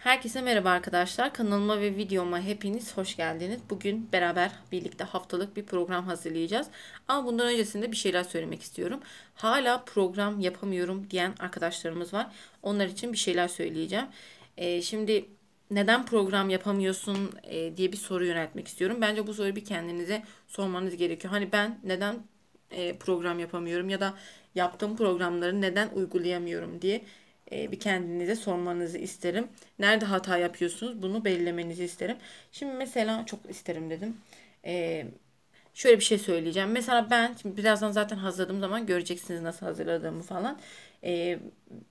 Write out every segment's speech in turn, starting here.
Herkese merhaba arkadaşlar. Kanalıma ve videoma hepiniz hoş geldiniz. Bugün beraber birlikte haftalık bir program hazırlayacağız. Ama bundan öncesinde bir şeyler söylemek istiyorum. Hala program yapamıyorum diyen arkadaşlarımız var. Onlar için bir şeyler söyleyeceğim. Ee, şimdi neden program yapamıyorsun e, diye bir soru yöneltmek istiyorum. Bence bu soruyu bir kendinize sormanız gerekiyor. Hani ben neden e, program yapamıyorum ya da yaptığım programları neden uygulayamıyorum diye e, bir kendinize sormanızı isterim. Nerede hata yapıyorsunuz bunu belirlemenizi isterim. Şimdi mesela çok isterim dedim. E, şöyle bir şey söyleyeceğim. Mesela ben şimdi birazdan zaten hazırladığım zaman göreceksiniz nasıl hazırladığımı falan. E,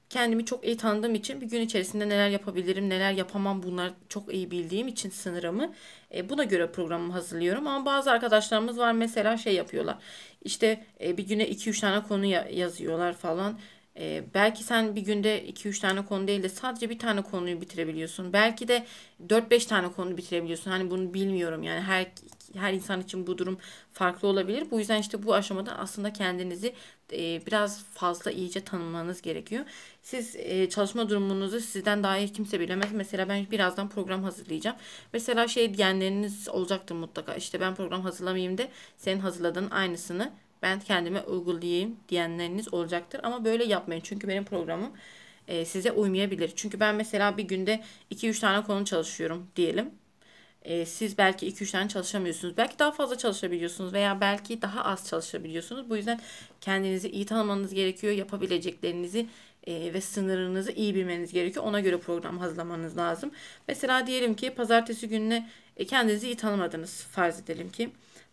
kendimi çok iyi tanıdığım için bir gün içerisinde neler yapabilirim, neler yapamam bunlar çok iyi bildiğim için sınırımı e, buna göre programımı hazırlıyorum. Ama bazı arkadaşlarımız var mesela şey yapıyorlar. İşte e, bir güne 2-3 tane konu ya- yazıyorlar falan. Ee, belki sen bir günde 2-3 tane konu değil de sadece bir tane konuyu bitirebiliyorsun. Belki de 4-5 tane konu bitirebiliyorsun. Hani bunu bilmiyorum yani her her insan için bu durum farklı olabilir. Bu yüzden işte bu aşamada aslında kendinizi e, biraz fazla iyice tanımlamanız gerekiyor. Siz e, çalışma durumunuzu sizden daha iyi kimse bilemez. Mesela ben birazdan program hazırlayacağım. Mesela şey diyenleriniz olacaktır mutlaka. İşte ben program hazırlamayayım de senin hazırladığın aynısını ben kendime uygulayayım diyenleriniz olacaktır. Ama böyle yapmayın. Çünkü benim programım e, size uymayabilir. Çünkü ben mesela bir günde 2-3 tane konu çalışıyorum diyelim. E, siz belki 2-3 tane çalışamıyorsunuz. Belki daha fazla çalışabiliyorsunuz veya belki daha az çalışabiliyorsunuz. Bu yüzden kendinizi iyi tanımanız gerekiyor. Yapabileceklerinizi e, ve sınırınızı iyi bilmeniz gerekiyor. Ona göre program hazırlamanız lazım. Mesela diyelim ki pazartesi gününe e, kendinizi iyi tanımadınız. Farz edelim ki.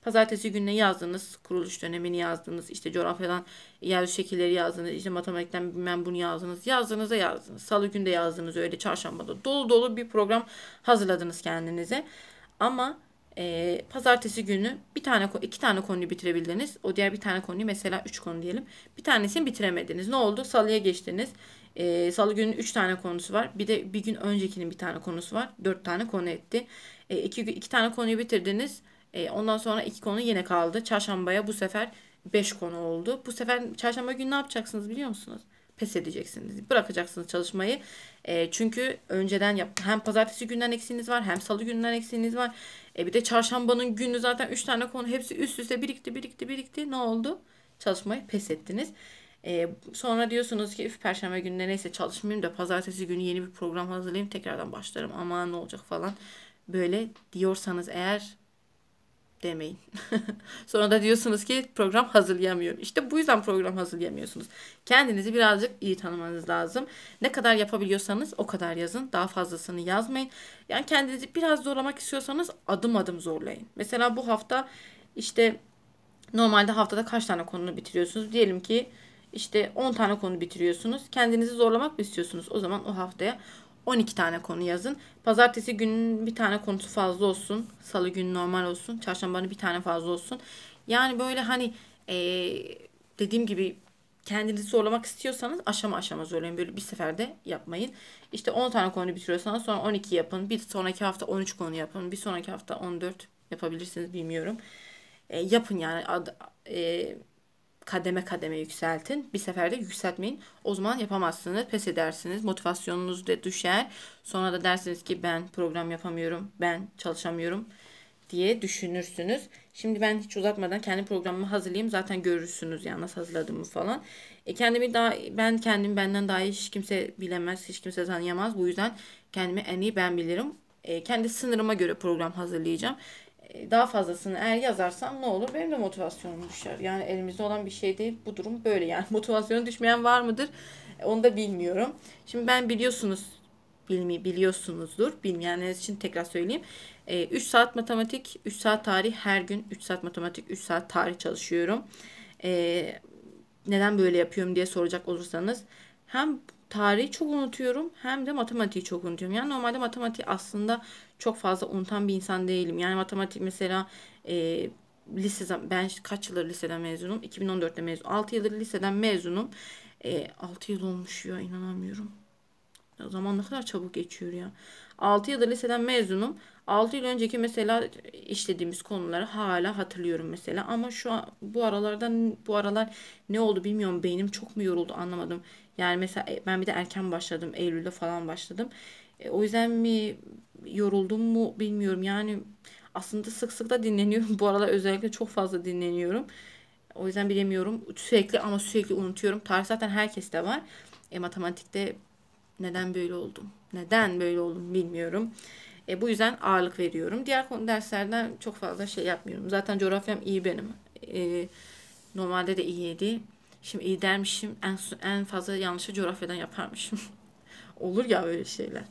Pazartesi gününe yazdınız, kuruluş dönemini yazdınız, işte coğrafyadan yer şekilleri yazdınız, işte matematikten bilmem bunu yazdınız. Yazdığınızda yazdınız. Salı günde yazdınız öyle çarşambada. Dolu dolu bir program hazırladınız kendinize. Ama e, pazartesi günü bir tane iki tane konuyu bitirebildiniz. O diğer bir tane konuyu mesela üç konu diyelim. Bir tanesini bitiremediniz. Ne oldu? Salıya geçtiniz. E, Salı günün üç tane konusu var. Bir de bir gün öncekinin bir tane konusu var. Dört tane konu etti. E, iki, iki tane konuyu bitirdiniz. E, ondan sonra iki konu yine kaldı. Çarşambaya bu sefer beş konu oldu. Bu sefer çarşamba günü ne yapacaksınız biliyor musunuz? Pes edeceksiniz. Bırakacaksınız çalışmayı. E, çünkü önceden yap hem pazartesi günden eksiğiniz var hem salı günden eksiğiniz var. E, bir de çarşambanın günü zaten üç tane konu hepsi üst üste birikti birikti birikti. Ne oldu? Çalışmayı pes ettiniz. E, sonra diyorsunuz ki üf perşembe gününe neyse çalışmayayım da pazartesi günü yeni bir program hazırlayayım tekrardan başlarım ama ne olacak falan. Böyle diyorsanız eğer demeyin. Sonra da diyorsunuz ki program hazırlayamıyorum. İşte bu yüzden program hazırlayamıyorsunuz. Kendinizi birazcık iyi tanımanız lazım. Ne kadar yapabiliyorsanız o kadar yazın. Daha fazlasını yazmayın. Yani kendinizi biraz zorlamak istiyorsanız adım adım zorlayın. Mesela bu hafta işte normalde haftada kaç tane konunu bitiriyorsunuz? Diyelim ki işte 10 tane konu bitiriyorsunuz. Kendinizi zorlamak mı istiyorsunuz? O zaman o haftaya 12 tane konu yazın. Pazartesi günün bir tane konusu fazla olsun. Salı günü normal olsun. Çarşambanın bir tane fazla olsun. Yani böyle hani ee, dediğim gibi kendinizi zorlamak istiyorsanız aşama aşama zorlayın. Böyle bir seferde yapmayın. İşte 10 tane konu bitiriyorsanız sonra 12 yapın. Bir sonraki hafta 13 konu yapın. Bir sonraki hafta 14 yapabilirsiniz bilmiyorum. E, yapın yani. Ad, e, kademe kademe yükseltin. Bir seferde yükseltmeyin. O zaman yapamazsınız. Pes edersiniz. Motivasyonunuz da düşer. Sonra da dersiniz ki ben program yapamıyorum. Ben çalışamıyorum diye düşünürsünüz. Şimdi ben hiç uzatmadan kendi programımı hazırlayayım. Zaten görürsünüz yani nasıl hazırladığımı falan. E kendimi daha ben kendim benden daha iyi hiç kimse bilemez, hiç kimse tanıyamaz. Bu yüzden kendimi en iyi ben bilirim. E, kendi sınırıma göre program hazırlayacağım. Daha fazlasını eğer yazarsam ne olur? Benim de motivasyonum düşer. Yani elimizde olan bir şey değil. Bu durum böyle yani. Motivasyonu düşmeyen var mıdır? Onu da bilmiyorum. Şimdi ben biliyorsunuz bilmi biliyorsunuzdur. Bilmeyenler için tekrar söyleyeyim. E, 3 saat matematik, 3 saat tarih her gün 3 saat matematik, 3 saat tarih çalışıyorum. E, neden böyle yapıyorum diye soracak olursanız hem tarihi çok unutuyorum hem de matematiği çok unutuyorum. Yani normalde matematik aslında çok fazla unutan bir insan değilim. Yani matematik mesela e, liseden ben kaç yıldır liseden mezunum? 2014'te mezun. 6 yıldır liseden mezunum. E, 6 yıl olmuş ya inanamıyorum. O zaman ne kadar çabuk geçiyor ya. 6 yıldır liseden mezunum. 6 yıl önceki mesela işlediğimiz konuları hala hatırlıyorum mesela. Ama şu an bu aralardan bu aralar ne oldu bilmiyorum. Beynim çok mu yoruldu anlamadım. Yani mesela e, ben bir de erken başladım. Eylül'de falan başladım. E, o yüzden mi yoruldum mu bilmiyorum. Yani aslında sık sık da dinleniyorum. Bu aralar özellikle çok fazla dinleniyorum. O yüzden bilemiyorum. Sürekli ama sürekli unutuyorum. Tarih zaten herkeste var. E, matematikte neden böyle oldum? Neden böyle oldum bilmiyorum. E, bu yüzden ağırlık veriyorum. Diğer konu derslerden çok fazla şey yapmıyorum. Zaten coğrafyam iyi benim. E, normalde de iyiydi. Şimdi iyi dermişim. En, en fazla yanlışı coğrafyadan yaparmışım. Olur ya öyle şeyler.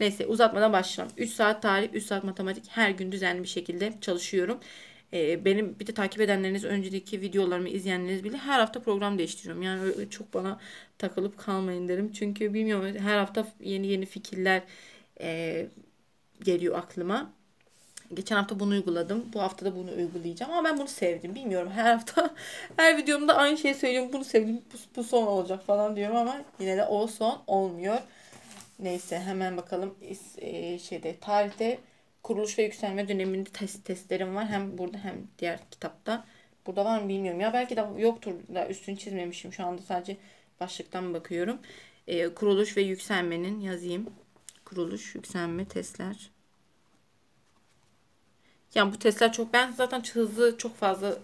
Neyse uzatmadan başlayalım. 3 saat tarih, 3 saat matematik her gün düzenli bir şekilde çalışıyorum. Ee, benim bir de takip edenleriniz, önceki videolarımı izleyenleriniz bile her hafta program değiştiriyorum. Yani öyle çok bana takılıp kalmayın derim. Çünkü bilmiyorum her hafta yeni yeni fikirler e, geliyor aklıma. Geçen hafta bunu uyguladım. Bu hafta da bunu uygulayacağım. Ama ben bunu sevdim. Bilmiyorum her hafta her videomda aynı şeyi söylüyorum. Bunu sevdim. Bu, bu son olacak falan diyorum ama yine de o son olmuyor. Neyse hemen bakalım. E, şeyde tarihte kuruluş ve yükselme döneminde test testlerim var. Hem burada hem diğer kitapta. Burada var mı bilmiyorum. Ya belki de yoktur da üstünü çizmemişim. Şu anda sadece başlıktan bakıyorum. E, kuruluş ve yükselmenin yazayım. Kuruluş, yükselme, testler. Yani bu testler çok ben zaten hızlı çok fazla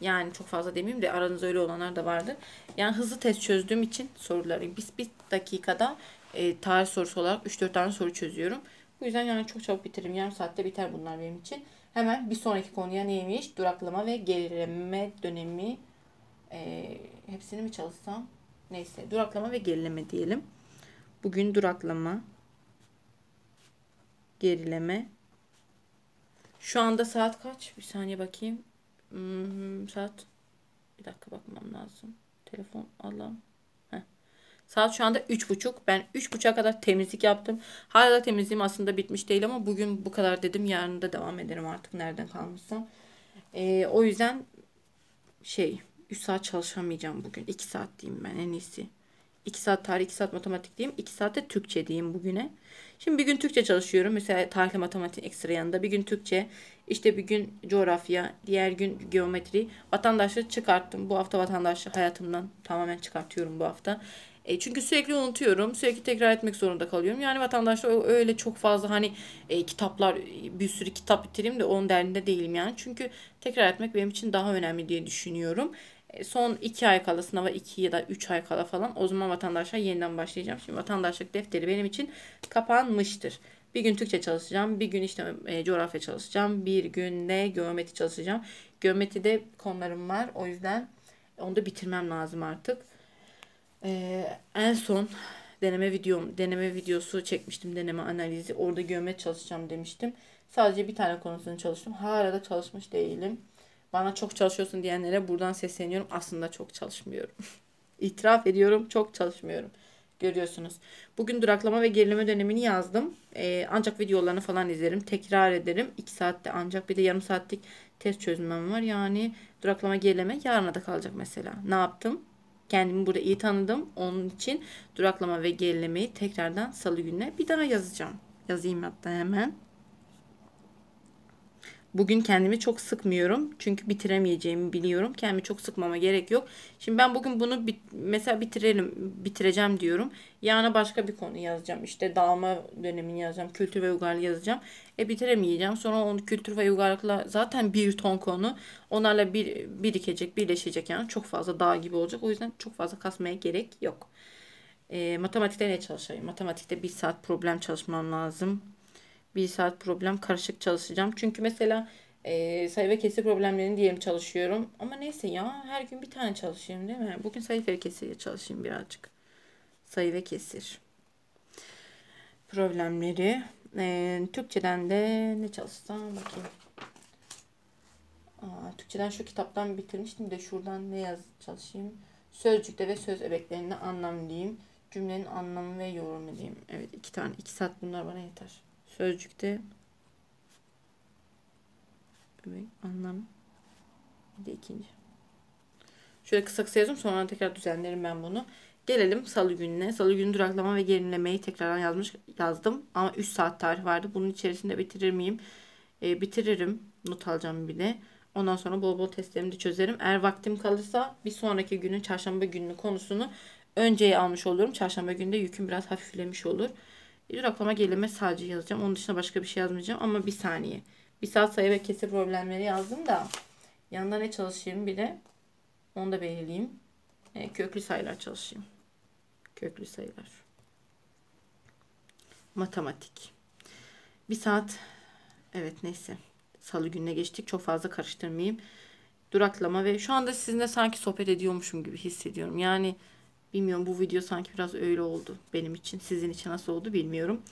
yani çok fazla demeyeyim de aranızda öyle olanlar da vardı. Yani hızlı test çözdüğüm için soruları biz bir dakikada e, tarih sorusu olarak 3-4 tane soru çözüyorum. Bu yüzden yani çok çabuk bitiririm. Yarım saatte biter bunlar benim için. Hemen bir sonraki konuya neymiş? Duraklama ve gerileme dönemi. E, hepsini mi çalışsam? Neyse duraklama ve gerileme diyelim. Bugün duraklama, gerileme. Şu anda saat kaç? Bir saniye bakayım. Hmm, saat. Bir dakika bakmam lazım. Telefon Allah'ım. Saat şu anda 3.30. Ben 3.30'a kadar temizlik yaptım. Hala temizliğim aslında bitmiş değil ama bugün bu kadar dedim. Yarın da devam ederim artık nereden kalmışsam. Ee, o yüzden şey 3 saat çalışamayacağım bugün. 2 saat diyeyim ben en iyisi. 2 saat tarih, 2 saat matematik diyeyim. 2 saat de Türkçe diyeyim bugüne. Şimdi bir gün Türkçe çalışıyorum. Mesela tarih matematik ekstra yanında. Bir gün Türkçe, işte bir gün coğrafya, diğer gün geometri. Vatandaşlığı çıkarttım. Bu hafta vatandaşlık hayatımdan tamamen çıkartıyorum bu hafta. E, çünkü sürekli unutuyorum. Sürekli tekrar etmek zorunda kalıyorum. Yani vatandaşlar öyle çok fazla hani e, kitaplar bir sürü kitap bitireyim de onun derdinde değilim yani. Çünkü tekrar etmek benim için daha önemli diye düşünüyorum. E, son 2 ay kala sınava 2 ya da 3 ay kala falan o zaman vatandaşlar yeniden başlayacağım. Şimdi vatandaşlık defteri benim için kapanmıştır. Bir gün Türkçe çalışacağım. Bir gün işte e, coğrafya çalışacağım. Bir gün de geometri çalışacağım. Geometride konularım var. O yüzden onu da bitirmem lazım artık. Ee, en son deneme videom, deneme videosu çekmiştim. Deneme analizi. Orada geometri çalışacağım demiştim. Sadece bir tane konusunu çalıştım. Hala da çalışmış değilim. Bana çok çalışıyorsun diyenlere buradan sesleniyorum. Aslında çok çalışmıyorum. İtiraf ediyorum çok çalışmıyorum. Görüyorsunuz. Bugün duraklama ve gerileme dönemini yazdım. Ee, ancak videolarını falan izlerim. Tekrar ederim. 2 saatte ancak bir de yarım saatlik test çözmem var. Yani duraklama gerileme yarına da kalacak mesela. Ne yaptım? Kendimi burada iyi tanıdım. Onun için duraklama ve gerilemeyi tekrardan salı gününe bir daha yazacağım. Yazayım hatta hemen. Bugün kendimi çok sıkmıyorum. Çünkü bitiremeyeceğimi biliyorum. Kendimi çok sıkmama gerek yok. Şimdi ben bugün bunu bit mesela bitirelim, bitireceğim diyorum. Yarına başka bir konu yazacağım. İşte dağılma dönemini yazacağım. Kültür ve uygarlık yazacağım. E bitiremeyeceğim. Sonra onu kültür ve uygarlıkla zaten bir ton konu. Onlarla bir birikecek, birleşecek yani. Çok fazla dağ gibi olacak. O yüzden çok fazla kasmaya gerek yok. E, matematikte ne çalışayım? Matematikte bir saat problem çalışmam lazım bir saat problem karışık çalışacağım. Çünkü mesela e, sayı ve kesir problemlerini diyelim çalışıyorum. Ama neyse ya her gün bir tane çalışayım değil mi? Bugün sayı ve kesir çalışayım birazcık. Sayı ve kesir. Problemleri. E, Türkçeden de ne çalışsam bakayım. Aa, Türkçeden şu kitaptan bitirmiştim de şuradan ne yaz çalışayım. Sözcükte ve söz ebeklerinde anlam diyeyim. Cümlenin anlamı ve yorumu diyeyim. Evet iki tane iki saat bunlar bana yeter. Sözcükte anlam bir de ikinci. Şöyle kısa kısa yazayım sonra tekrar düzenlerim ben bunu. Gelelim salı gününe. Salı günü duraklama ve gerilemeyi tekrardan yazmış yazdım. Ama 3 saat tarih vardı. Bunun içerisinde bitirir miyim? E, bitiririm. Not alacağım bir de. Ondan sonra bol bol testlerimi de çözerim. Eğer vaktim kalırsa bir sonraki günün çarşamba günü konusunu önceye almış oluyorum. Çarşamba günde yüküm biraz hafiflemiş olur. Duraklama gerileme sadece yazacağım. Onun dışında başka bir şey yazmayacağım. Ama bir saniye. Bir saat sayı ve kesir problemleri yazdım da yanında ne çalışayım bir de onu da belirleyeyim. E, köklü sayılar çalışayım. Köklü sayılar. Matematik. Bir saat evet neyse. Salı gününe geçtik. Çok fazla karıştırmayayım. Duraklama ve şu anda sizinle sanki sohbet ediyormuşum gibi hissediyorum. Yani bilmiyorum bu video sanki biraz öyle oldu benim için. Sizin için nasıl oldu bilmiyorum.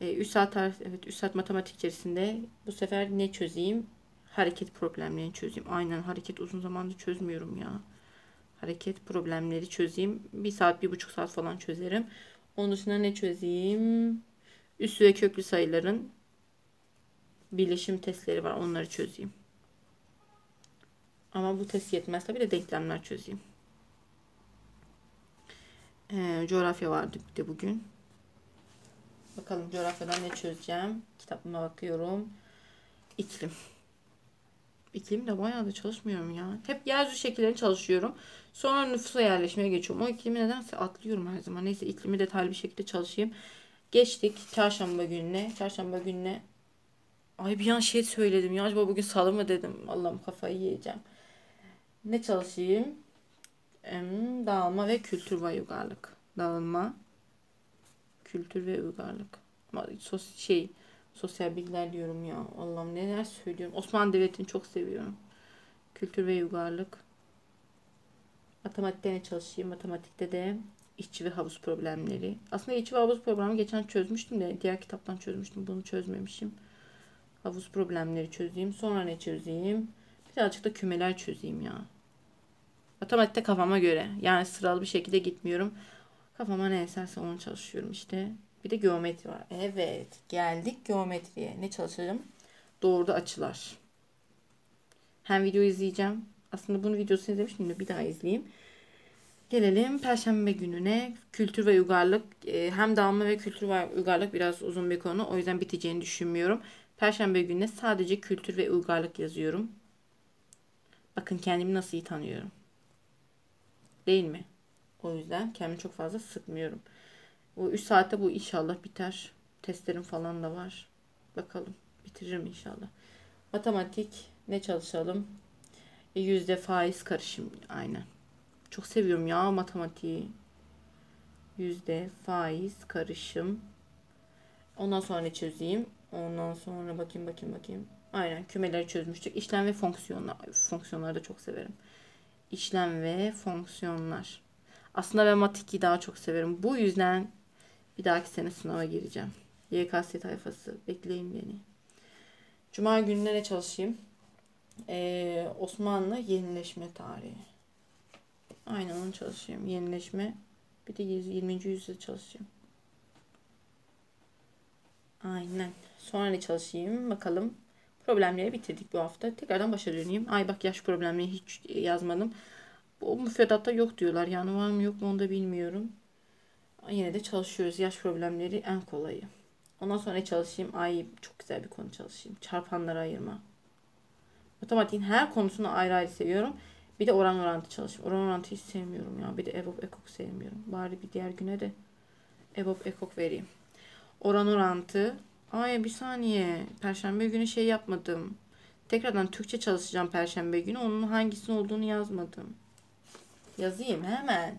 E, 3 saat evet 3 saat matematik içerisinde bu sefer ne çözeyim? Hareket problemlerini çözeyim. Aynen hareket uzun zamandır çözmüyorum ya. Hareket problemleri çözeyim. Bir saat, bir buçuk saat falan çözerim. Onun dışında ne çözeyim? Üssü ve köklü sayıların birleşim testleri var. Onları çözeyim. Ama bu test yetmez. Tabii de denklemler çözeyim. Ee, coğrafya vardı bir de bugün. Bakalım coğrafyadan ne çözeceğim. Kitabıma bakıyorum. İklim. İklim de bayağı da çalışmıyorum ya. Hep yeryüzü şekillerini çalışıyorum. Sonra nüfusa yerleşmeye geçiyorum. O iklimi nedense atlıyorum her zaman. Neyse iklimi detaylı bir şekilde çalışayım. Geçtik çarşamba gününe. Çarşamba gününe Ay bir an şey söyledim ya acaba bugün salı mı dedim. Allah'ım kafayı yiyeceğim. Ne çalışayım? Dağılma ve kültür ve uygarlık. Dağılma, kültür ve uygarlık. Sos şey sosyal bilgiler diyorum ya. Allah'ım neler söylüyorum. Osmanlı Devleti'ni çok seviyorum. Kültür ve uygarlık. Matematikte ne çalışayım? Matematikte de işçi ve havuz problemleri. Aslında işçi ve havuz problemi geçen çözmüştüm de diğer kitaptan çözmüştüm. Bunu çözmemişim. Havuz problemleri çözeyim. Sonra ne çözeyim? Birazcık da kümeler çözeyim ya. Matematikte kafama göre. Yani sıralı bir şekilde gitmiyorum. Kafama ne eserse onu çalışıyorum işte. Bir de geometri var. Evet. Geldik geometriye. Ne çalışacağım? Doğruda açılar. Hem video izleyeceğim. Aslında bunu videosunu izlemiştim de bir daha izleyeyim. Gelelim Perşembe gününe. Kültür ve uygarlık. E, hem dağılma ve kültür ve uygarlık biraz uzun bir konu. O yüzden biteceğini düşünmüyorum. Perşembe gününe sadece kültür ve uygarlık yazıyorum. Bakın kendimi nasıl iyi tanıyorum. Değil mi? O yüzden kendimi çok fazla sıkmıyorum. O 3 saatte bu inşallah biter. Testlerim falan da var. Bakalım. Bitiririm inşallah. Matematik ne çalışalım? E, yüzde faiz karışım. Aynen. Çok seviyorum ya matematiği. Yüzde faiz karışım. Ondan sonra çözeyim? Ondan sonra bakayım bakayım bakayım. Aynen kümeleri çözmüştük. İşlem ve fonksiyonlar. Fonksiyonları da çok severim. İşlem ve fonksiyonlar. Aslında ben matik'i daha çok severim. Bu yüzden bir dahaki sene sınava gireceğim. YKS tayfası. Bekleyin beni. Cuma gününe ne çalışayım? Ee, Osmanlı yenileşme tarihi. Aynen onu çalışayım. Yenileşme. Bir de 20. yüzyılda çalışacağım. Aynen. Sonra ne çalışayım? Bakalım. Problemleri bitirdik bu hafta. Tekrardan başa döneyim. Ay bak yaş problemleri hiç yazmadım. Bu müfredatta yok diyorlar. Yani var mı yok mu onu da bilmiyorum. Yine de çalışıyoruz. Yaş problemleri en kolayı. Ondan sonra çalışayım? Ay çok güzel bir konu çalışayım. Çarpanları ayırma. Matematiğin her konusunu ayrı ayrı seviyorum. Bir de oran orantı çalışayım. Oran orantı hiç sevmiyorum ya. Bir de EBOB ekok sevmiyorum. Bari bir diğer güne de EBOB ekok vereyim. Oran orantı. Ay bir saniye. Perşembe günü şey yapmadım. Tekrardan Türkçe çalışacağım Perşembe günü. Onun hangisinin olduğunu yazmadım. Yazayım hemen.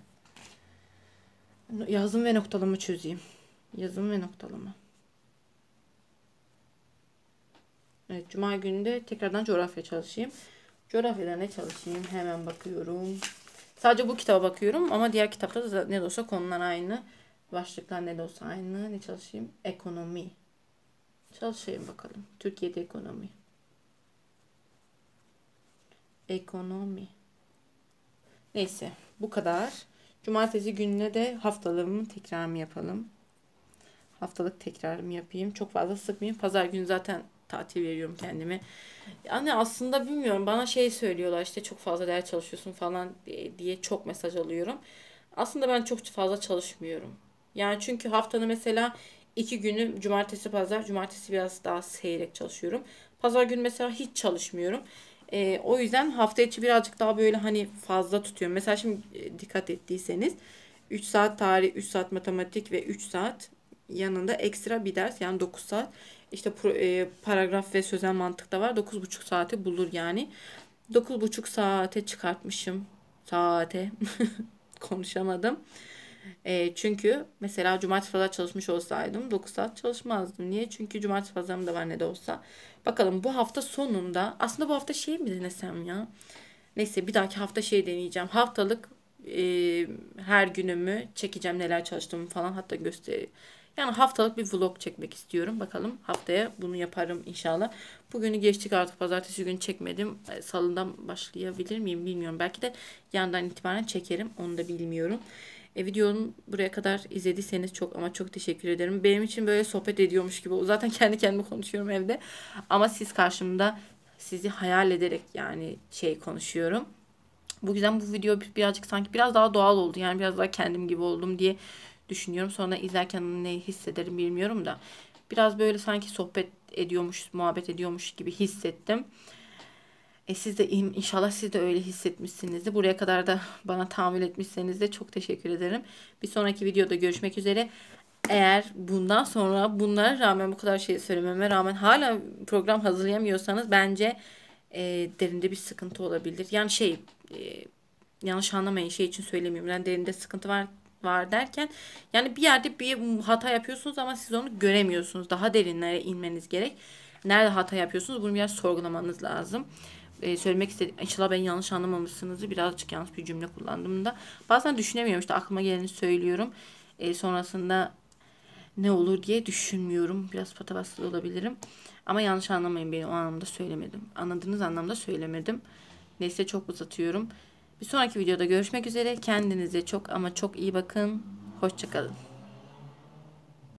Yazım ve noktalama çözeyim. Yazım ve noktalama. Evet, Cuma günü de tekrardan coğrafya çalışayım. Coğrafyada ne çalışayım? Hemen bakıyorum. Sadece bu kitaba bakıyorum ama diğer kitapta da ne de olsa konular aynı. Başlıklar ne de olsa aynı. Ne çalışayım? Ekonomi. Çalışayım bakalım. Türkiye'de ekonomi. Ekonomi. Neyse bu kadar. Cumartesi gününe de haftalığımı tekrarımı yapalım. Haftalık tekrarımı yapayım. Çok fazla sıkmayayım. Pazar günü zaten tatil veriyorum kendime. Yani aslında bilmiyorum bana şey söylüyorlar işte çok fazla ders çalışıyorsun falan diye çok mesaj alıyorum. Aslında ben çok fazla çalışmıyorum. Yani çünkü haftanın mesela iki günü cumartesi pazar cumartesi biraz daha seyrek çalışıyorum. Pazar günü mesela hiç çalışmıyorum. E, o yüzden hafta içi birazcık daha böyle hani fazla tutuyorum. Mesela şimdi e, dikkat ettiyseniz 3 saat tarih, 3 saat matematik ve 3 saat yanında ekstra bir ders yani 9 saat. İşte e, paragraf ve sözel mantık da var. 9,5 saati bulur yani. 9,5 saate çıkartmışım. Saate. Konuşamadım. E, çünkü mesela cumartesi pazar çalışmış olsaydım 9 saat çalışmazdım. Niye? Çünkü cumartesi pazarım da var ne de olsa. Bakalım bu hafta sonunda aslında bu hafta şey mi denesem ya? Neyse bir dahaki hafta şey deneyeceğim. Haftalık e, her günümü çekeceğim neler çalıştığımı falan hatta gösteri. Yani haftalık bir vlog çekmek istiyorum. Bakalım haftaya bunu yaparım inşallah. Bugünü geçtik artık pazartesi günü çekmedim. E, Salıdan başlayabilir miyim bilmiyorum. Belki de yandan itibaren çekerim. Onu da bilmiyorum. E, videonun buraya kadar izlediyseniz çok ama çok teşekkür ederim. Benim için böyle sohbet ediyormuş gibi. Zaten kendi kendime konuşuyorum evde. Ama siz karşımda sizi hayal ederek yani şey konuşuyorum. Bu yüzden bu video birazcık sanki biraz daha doğal oldu. Yani biraz daha kendim gibi oldum diye düşünüyorum. Sonra izlerken ne hissederim bilmiyorum da. Biraz böyle sanki sohbet ediyormuş, muhabbet ediyormuş gibi hissettim. E siz de inşallah siz de öyle hissetmişsinizdir. Buraya kadar da bana tahammül etmişseniz de çok teşekkür ederim. Bir sonraki videoda görüşmek üzere. Eğer bundan sonra bunlara rağmen bu kadar şey söylememe rağmen hala program hazırlayamıyorsanız bence e, derinde bir sıkıntı olabilir. Yani şey e, yanlış anlamayın şey için söylemiyorum. Yani derinde sıkıntı var var derken yani bir yerde bir hata yapıyorsunuz ama siz onu göremiyorsunuz. Daha derinlere inmeniz gerek. Nerede hata yapıyorsunuz bunu biraz sorgulamanız lazım. Ee, söylemek istedim. İnşallah ben yanlış anlamamışsınızdır. Birazcık yanlış bir cümle kullandım da. Bazen düşünemiyorum işte aklıma geleni söylüyorum. Ee, sonrasında ne olur diye düşünmüyorum. Biraz patavaslı olabilirim. Ama yanlış anlamayın beni o anlamda söylemedim. Anladığınız anlamda söylemedim. Neyse çok uzatıyorum. Bir sonraki videoda görüşmek üzere. Kendinize çok ama çok iyi bakın. Hoşçakalın.